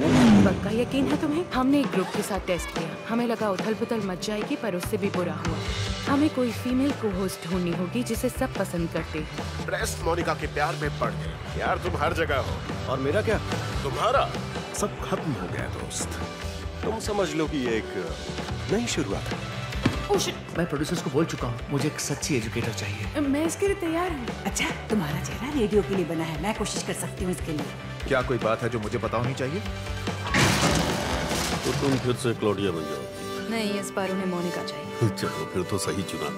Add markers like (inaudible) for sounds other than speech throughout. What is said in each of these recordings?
पक्का यकीन है तुम्हें? हमने एक ग्रुप के साथ टेस्ट किया। हमें लगा उथल पुथल मच जाएगी पर उससे भी बुरा हुआ। हमें कोई फीमेल को होस्ट ढूंढनी होगी जिसे सब पसंद करते हैं। ब्रेस्ट मोनिका के प्यार में पड़ गए। यार तुम हर जगह हो। और मेरा क्या? तुम्हारा? सब खत्म हो गया दोस्त। तुम समझ लो कि एक नई शुरुआत है। मैं प्रोड्यूसर्स को बोल चुका हूँ मुझे एक सच्ची एजुकेटर चाहिए। मैं इसके लिए तैयार हूँ। अच्छा तुम्हारा चेहरा रेडियो के लिए बना है मैं कोशिश कर सकती हूँ इसके लिए। क्या कोई बात है जो मुझे पता होनी चाहिए? तो तुम फिर से क्लोडिया बन जाओ। नहीं इस बार उन्हें मोनिका चाहिए। (laughs) चलो फिर तो सही चुना।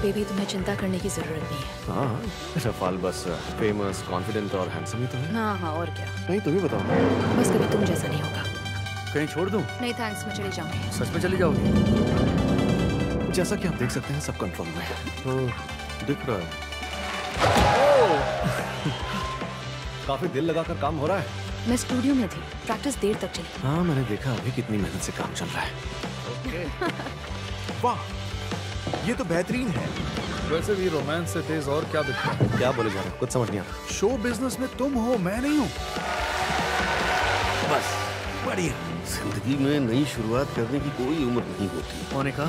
बेबी तुम्हें चिंता करने की ज़रूरत नहीं है। हाँ रफाल बस फ़ेमस कॉन्फिडेंट और हैंडसम ही तो है। हाँ हाँ और क्या। नहीं तुम ही बताओ। बस कभी तुम जैसा नहीं होगा। कहीं छोड़ दूँ? नहीं थैंक्स मैं चली जाऊँगी। सच में चली जाओगी? जैसा कि आप देख सकते हैं सब कंट्रोल में है। दिख रहा है। (laughs) काफ़ी दिल लगाकर काम हो रहा है। मैं स्टूडियो में थी। प्रैक्टिस देर तक चली। हाँ मैंने देखा अभी कितनी मेहनत से काम चल रहा है। (laughs) वाह! ये तो बेहतरीन है। वैसे भी रोमांस से तेज और क्या दिखता है? क्या बोले जा रहे हैं? कुछ समझ नहीं आ रहा। शो बिज़नेस में तुम हो मैं नहीं हूँ। ज़िंदगी में नई शुरुआत करने की कोई उम्र नहीं होती। मोनिका